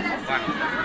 Vâng.